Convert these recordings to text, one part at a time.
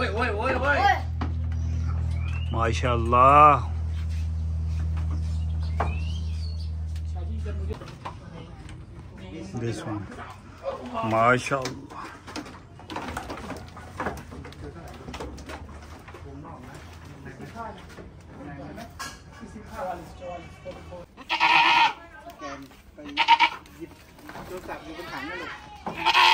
Wait, wait, wait, wait. MashaAllah. This one. MashaAllah. Okay.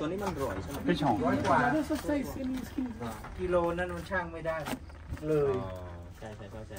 ตัวนี้มันรวยใช่ไหมพี่ชองร้อยกว่ากิโลนั้นมันช่างไม่ได้เลยใช่ใช่ใช่ใช่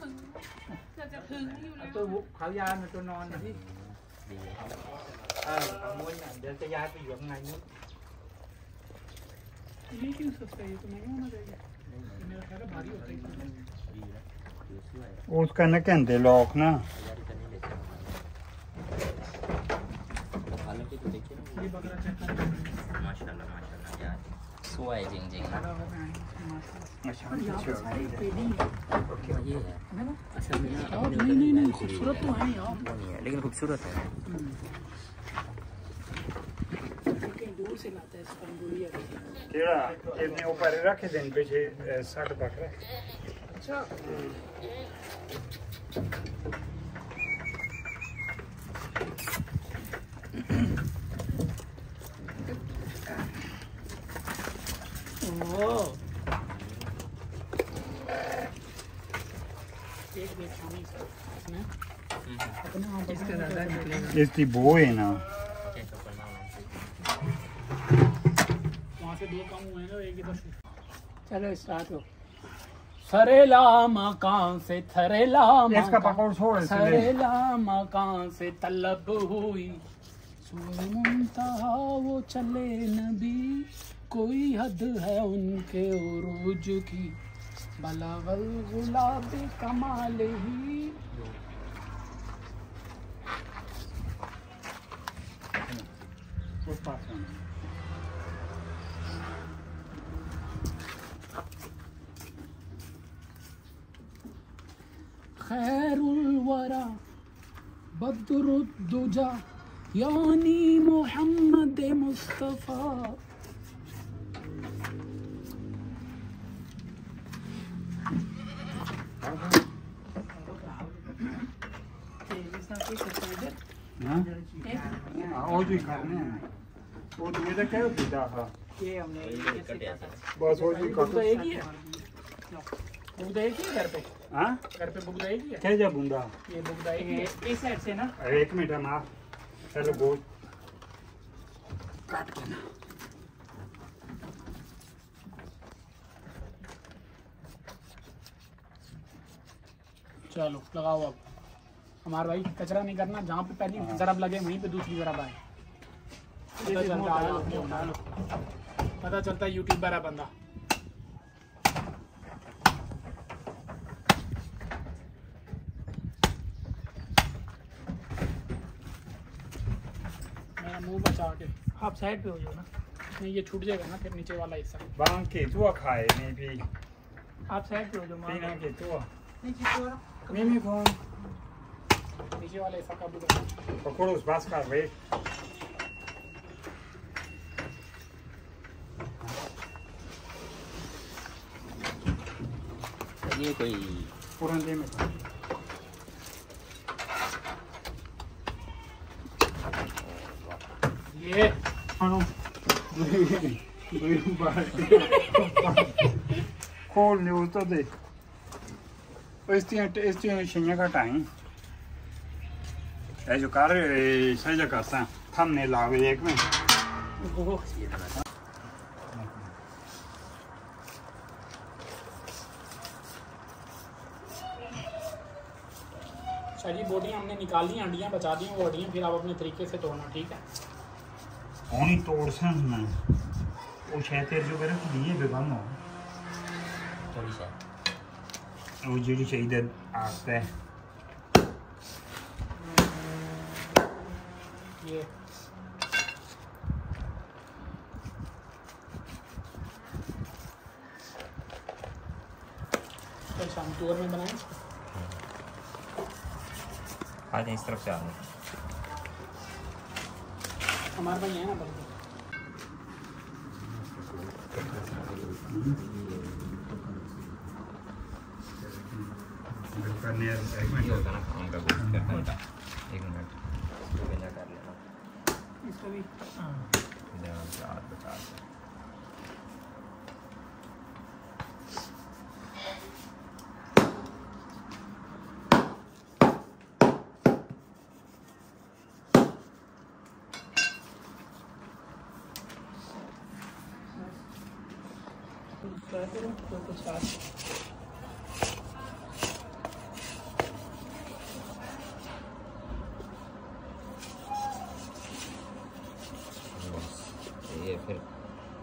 าใจเข้าใจก็สวย เอาตัวหุบขาวยาวน่ะตัวนอนนะพี่ ดีครับ เออเอาม้วนน่ะเดี๋ยวจะย้ายไปอยู่ข้างในนู้น ये क्यों सस्ता है ये तो महंगा होना चाहिए मेरा ख्याल है भारी होता है ดีแล้วคือช่วย उसका न कहते लॉक ना ระยะที่จะนี่เด็กจะมาอันนี้คือเด็กที่ ये बकरा चेक कर มา ชัลละมาชัลละยาช่วยจริงๆนะ अच्छा เยี่ยअच्छा नहीं नहीं नहीं खूबसूरत तो है यार नहीं है लेकिन खूबसूरत है कहीं दूर से लाता है इसका अंगूरिया केड़ा इतने ऊपर रख देन पीछे साठ बकरा अच्छा इसका बो है ना। वहाँ से दो कम हुए ना एक इधर से चलो स्टार्ट हो सरेला मकान से थरेला इसका पकौड़ छोड़ सरेला मकान से तलब हुई? मुंतहा वो चले नबी। कोई हद है उनके उरूज की। बलावल गुलाब कमाल ही उस पास होना। खैरुल वरा बदरुद्दुजा यानी मोहम्मद मुस्तफ़ा और भी करने हैं वो तो मेरा क्या पीता था ये हमने बस वो जी बुक तो एक ही है। तो एक ही घर पे? हाँ? घर पे बुक तो एक ही है? क्या जा बूंदा? ये बुक तो एक है इस साइड से ना? एक मिनट हम आप चलो चलो लगाओ अब। हमारे भाई कचरा नहीं करना जहाँ पे पहली जरब लगे वहीं पे दूसरी जरब आए। पता चलता है पता चलता है यूट्यूबर है बंदा। मेरा मुँह बचा के। आप साइड पे हो जाओ ना। नहीं ये छूट जाएगा ना फिर नीचे वाला हिस्सा। बांग के तो खाए नहीं भी। आप साइड पे हो जाओ मार के तो नीचे छोड़ो मिमी फ़ोन नीचे वाला हिस्सा काबू पकड़ो उस पास का वे ये कोई पुराने में ये खोल ले तो दे 해줄까를 세적가상 탐내 라고예그면 एक में। सारी बोटियाँ हमने निकाल ली हड्डियाँ बचा दी वो हड्डियाँ फिर आप अपने तरीके से तोड़ना ठीक है? होनी तोड़ से मैं वो शायद तेरे जो करे लिए बेगम हो। थोड़ी शायद वो जी चाहिए आते हैं। ये। में बनाएँ? आ जाए इस तरफ़ से आ जाए हमारे भाई है ना बल्कि करने एक मिनट। होता ना काम का कुछ करना था एक मिनट। इसको गंजा कर लेना इसको भी ध्यान से हाथ बचा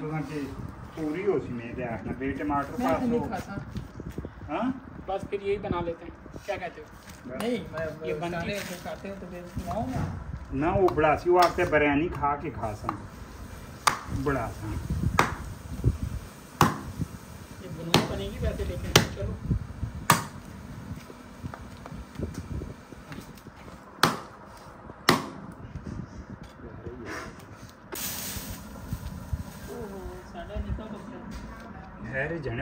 तुसा के पूरी हो सी मेरे आखना बे टमाटर पास हो। हाँ? बस फिर यही बना लेते हैं। क्या कहते हो? नहीं मैं ये बनाने को खाते हो तो फिर सुनाओ ना। ना वो बड़ा सी वो आपते बिरयानी खा के खा सा बड़ा सा ये बनेगी वैसे लेकिन चलो।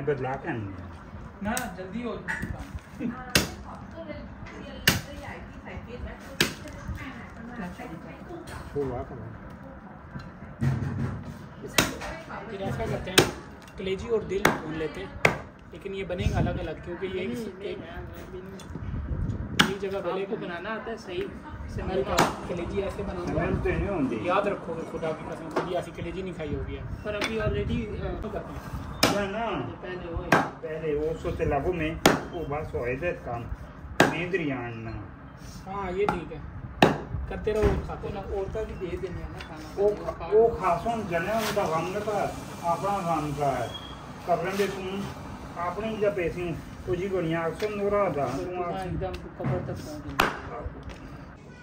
बदला के ना जल्दी हो का फिर ऐसा करते हैं कलेजी और दिल भून लेते हैं। लेकिन ये बनेगा अलग अलग क्योंकि ये एक जगह बनाना आता है सही। कलेजी ऐसे बनाऊँगा याद रखोगे खुदा की कसम कभी ऐसी कलेजी नहीं खाई होगी पर अभी ऑलरेडी ना ना पहले वो सोते लागू में वो बस दे काम नींदरी आना हाँ ये ठीक है करते रहो खाते ना रहो औरता भी दे देने ना खाना वो खासों जने उनका गम का अपना गम का है कपड़े दे तुम अपने जब पैसे कुछ ही बढ़िया अक्सर नोरा था तुम हाँ, एकदम कबर तक पहुँच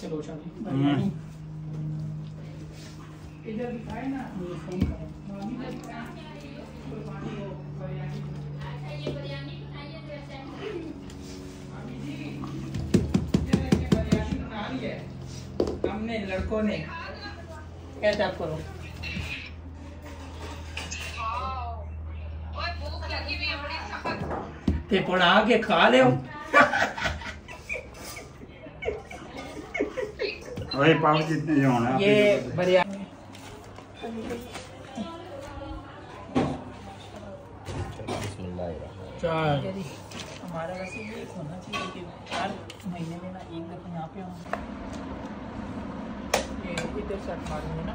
से लो शादी हम्म। इधर दिखाए ना। मुझे फ़ोन को दिखाए कुर्बानी हो बिरयानी। मामी जी ये देखिए बिरयानी बना रही है। हमने लड़कों ने कैसे आप करो? ते पड़ा के खा ले वही पाव जितने जो होना ये बढ़िया। चार। हमारा वैसे ये होना चाहिए कि हर महीने में ना एक दफ़ा यहाँ पे हम ये इधर से अखबार में ना।